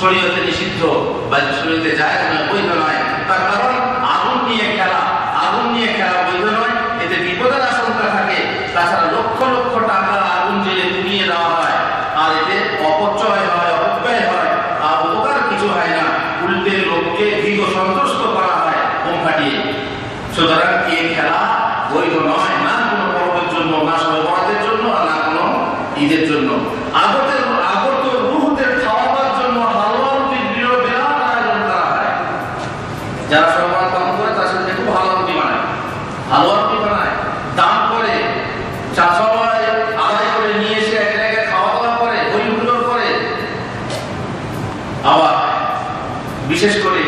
শরীয়তে নিষিদ্ধ বা শরীয়তে যায় নয়, বৈধ নয়। তার কারণ, আগুন নিয়ে খেলা, আগুন নিয়ে খেলা বৈধ নয়। এতে বিপদের আশঙ্কা থাকে। তাছাড়া লক্ষ লক্ষ টাকা আগুন জেলে পুড়িয়ে দেওয়া হয়। আর এতে অপচয় হয়, অপব্যয় হয় আর উপকার কিছু হয় না। উল্টে লোককে দীর্ঘ সন্তুষ্ট করা হয়, বোম ফাটিয়ে। সুতরাং এই খেলা বৈধ নয়, না কোনো পর্বের জন্য, না সরবরাহের জন্য, আর না কোনো ঈদের জন্য। আগতের যারা পালন করে, তার সাথে খুব রুটি বানায়। রুটি বানায়। দাম করে আদায় করে, নিয়ে এসে এক জায়গায় খাওয়া দাওয়া করে করে। আবার বিশেষ করে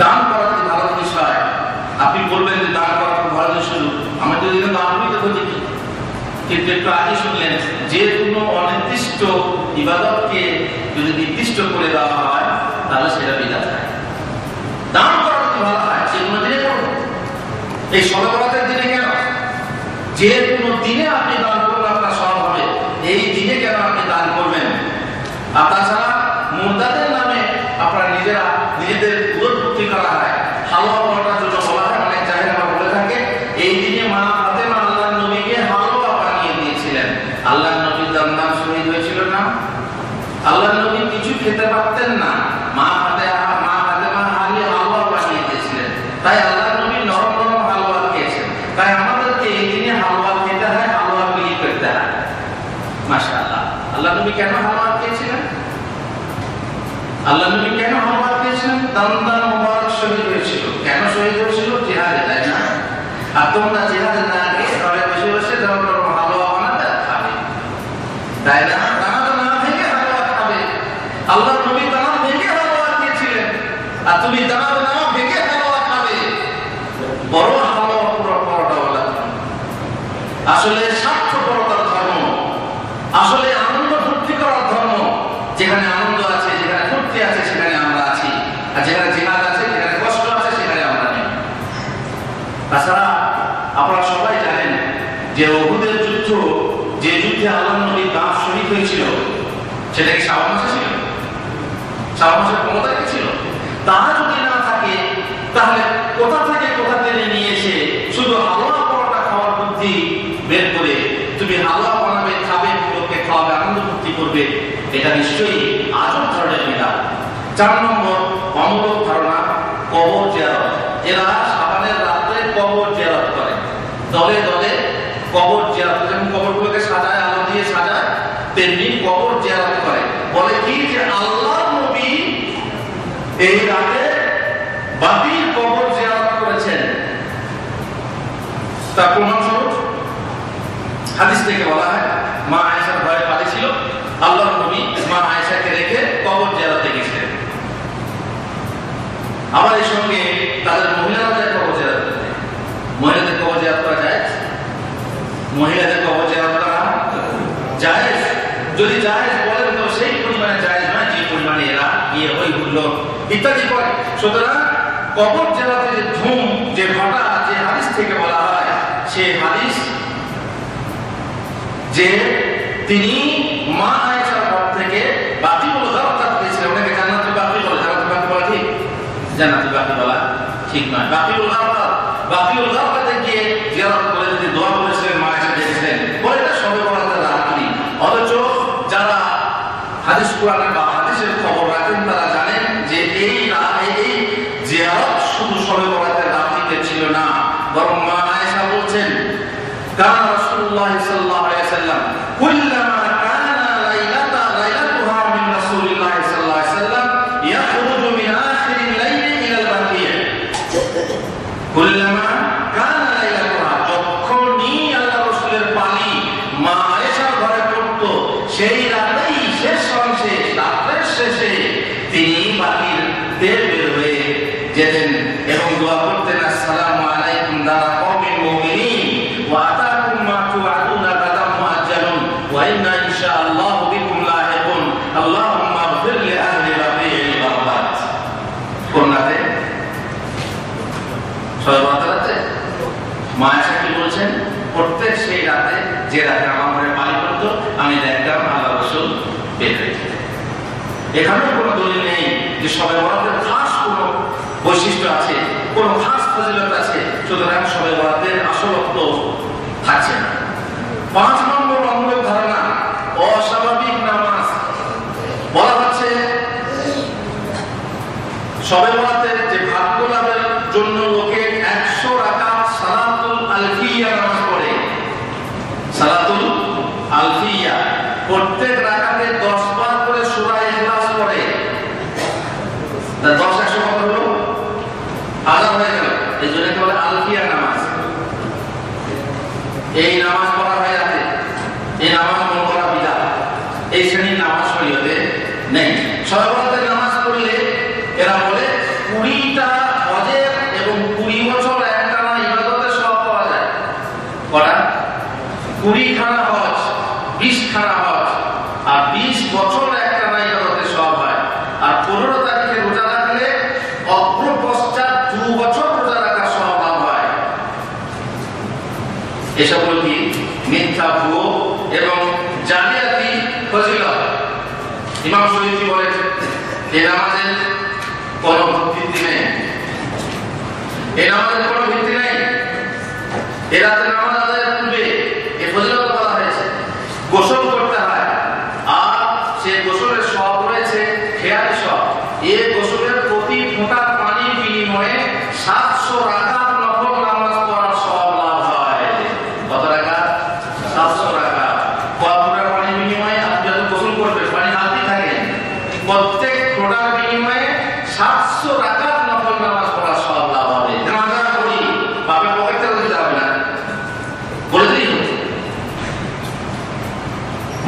দান করা কি ভালো জিনিস হয়, আপনি বলবেন যে দান করা খুব ভালো জিনিস আমার যদি দান কিন্তু একটু আগে শুনলেন, যে কোনো অনির্দিষ্ট ইবাদতকে যদি নির্দিষ্ট করে দেওয়া হয় তাহলে সেটা বিদাত হয় দান করা যদি ভালো হয় কোনো দিনে করুন এই সরবরাতের দিনে কেন? যে কোনো দিনে আপনি দান করুন আপনার সব হবে। এই দিনে কেন আপনি দান করবেন? আর তাছাড়া মুদাদের নামে আপনারা নিজেরা, নিজেদের উদরপূর্তি করা হয় হালুয়া বানানোর জন্য বলা হয় অনেক জায়গায় আমরা বলে থাকে এই দিনে মা ফাতেমা আল্লাহ নবীকে হালুয়া বানিয়ে দিয়েছিলেন আল্লাহ নবীর তার নাম শহীদ হয়েছিল না আল্লাহ নবী কিছু খেতে পারতেন না মা ফাতেমা মা ফাতেমা হালি হালুয়া বানিয়ে দিয়েছিলেন তাই আল্লাহ নবী নরম নরম হালুয়া খেয়েছেন। তাই আমাদেরকে এই দিনে হালুয়া খেতে হয়, হালুয়া বিলি করতে হয়। মাসা আল্লাহ নবী কেন হালুয়া খেয়েছিলেন? আল্লাহ নবী কেন হালুয়া খেয়েছিলেন দান্দান মুবারক শহীদ হয়েছিল। কেন শহীদ হয়েছিল? জিহাদে, তাই না? আর তোমরা জিহাদে না গিয়ে ঘরে বসে বসে যেমন হালুয়া বানাবে আর খাবে তাই না দানা না ভেঙে হালুয়া খাবে আল্লাহ নবী দানা ভেঙে হালুয়া খেয়েছিলেন আর তুমি দানা না ভেঙে হালুয়া খাবে বড় হালুয়া পুরো পরোটা বলা আসলে স্বার্থপরতার ধর্ম আসলে আনন্দ ফুর্তি করার ধর্ম যেখানে আনন্দ আছে যেখানে ফুর্তি আছে সেখানে আমরা আছি আর যেখানে জিহাদ আছে যেখানে কষ্ট আছে সেখানে আমরা নেই তাছাড়া আপনারা সবাই জানেন যে যুদ্ধ, যে যুদ্ধে বাপ শহীদ হয়েছিল, সেটা কি ছিল? ক্ষমতা কি ছিল? তাহা যদি না থাকে, তাহলে কোথা থেকে কোথা টেনে নিয়ে এসে শুধু হালুয়া খাওয়ার বুদ্ধি বের করে তুমি হালুয়া বানাবে, খাবে খাওয়াবে, আনন্দ ফুর্তি করবে, এটা নিশ্চয়ই আজব ধরনের বিধান। চার নম্বর অমূলক ধারণা কবর জিয়ারত এরা সাবানের রাত্রে কবর জিয়ারত করে দলে দলে কবর জিয়ারত যেমন কবরগুলোকে সাজায়, আলো দিয়ে সাজায়, তেমনি কবর জিয়ারত করে। বলে কি যে আল্লাহ নবী এই রাতে বাতিল কবর জিয়ারত করেছেন। তার প্রমাণস্বরূপ হাদিস থেকে বলা হয়, মা আয়েশার ভয়ে পালিয়েছিল আল্লাহ নবী মা আয়েশাকে রেখে কবর জিয়ারতে গেছিলেন। এই সঙ্গে তাদের মহিলারা যায় কবর জিয়ারত করতে মহিলাদের কবর জিয়ারত করা যায় মহিলাদের জিয়ারত করা যদি জায়েজ বলেন তো সেই পরিমাণে জায়েজ নয়, যে পরিমাণে এরা বিয়ে হই হুল্লো ইত্যাদি করে। সুতরাং কবর জেলাতে যে ধুম, যে ঘটা, যে হাদিস থেকে বলা হয়, সে হাদিস যে তিনি মা আয়েশার ঘর থেকে বাকি বলে দরকার পেয়েছিলেন ওনাকে জান্নাতুল বাকি বলে জান্নাতুল বাকি বলা ঠিক জান্নাতুল বাকি বলা ঠিক নয় বাকিউল গারকাত বাকিউল গারকাতে গিয়ে জিয়ারত করে যদি দোয়া করেছিলেন মা আয়েশা দেখেছিলেন বলে এটা সবে বরাতের রাত্রি অথচ যারা হাদিস বা হাদিসের খবর রাখেন তারা জানেন যে এই এই জিয়ারত শুধু সবে বরাতের রাত্রিতে ছিল না, বরং মা আয়েশা বলছেন, কান রাসূলুল্লাহ সাল্লাল্লাহু আলাইহি সাল্লাম কুল্লামা বের হয়ে যেতেন এবং দোয়া করতেন, আসসালামু আলাইকুম মুমিনিন, ওয়া আতাকুম মা তুআদুনা গাদাম মুআজ্জালুন, ওয়া ইন্না বিকুম লাহিকুন, আল্লাহুম্মা লি আহলি বারকাত। কোনাতে ছয় মা আয়েশা কি বলছেন? প্রত্যেক সেই রাতে যে রাতে আমার ঘরে পানি আমি দেখতাম আল্লাহ রাসূল বের হয়েছে এখানে সবাই বরাতের খাস কোনো বৈশিষ্ট্য আছে, কোনো খাস ফজিলত আছে, সুতরাং সবাই বরাতের আসলত্ব থাকছে না। পাঁচ নম্বর অমূলক ধারণা, অস্বাভাবিক নামাজ। বলা হচ্ছে, সবাই বরাতের যে ভাগ্য লাভের জন্য লোক এই নামাজ পড়া হয় রাতে। এই নামাজ মন করা বিদা। এই শ্রেণির নামাজ শরীয়তে নেই। সর্বরাতের নামাজ পড়লে এরা বলে, কুড়িটা হজের এবং কুড়ি বছর একটা ইবাদতের সব পাওয়া যায়। কটা? কুড়ি এসকল কি মিথ্যা ভুয়ো এবং জালিয়াতি ফজিলত। ইমাম শহীদি বলেন এ নামাজের কোনো ভিত্তি নেই। এ নামাজের কোনো ভিত্তি নেই। এ রাতের নামাজ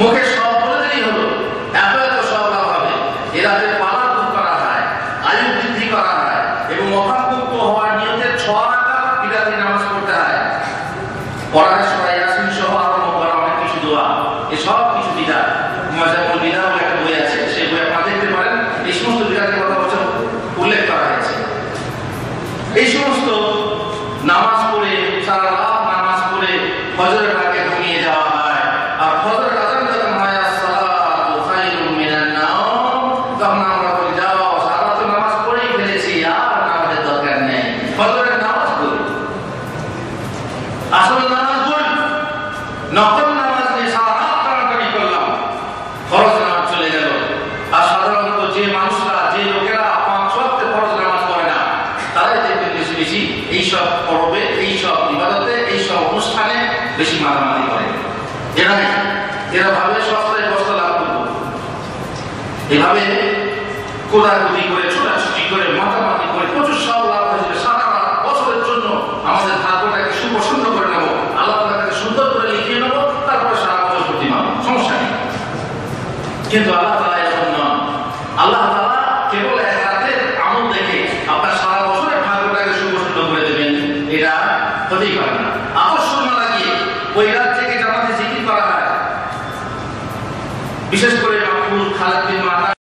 মুকেশ এভাবে কোদাকুদি করে ছোটাছুটি করে মাতামাতি করে প্রচুর সব লাভ হয়েছিল, সারা বছরের জন্য আমাদের ভাগ্যটাকে সুপছন্দ করে নেব, আল্লাহ তাকে সুন্দর করে লিখিয়ে নেব, তারপরে সারা বছর প্রতি সমস্যা নেই। কিন্তু আল্লাহ তালা এখন আল্লাহ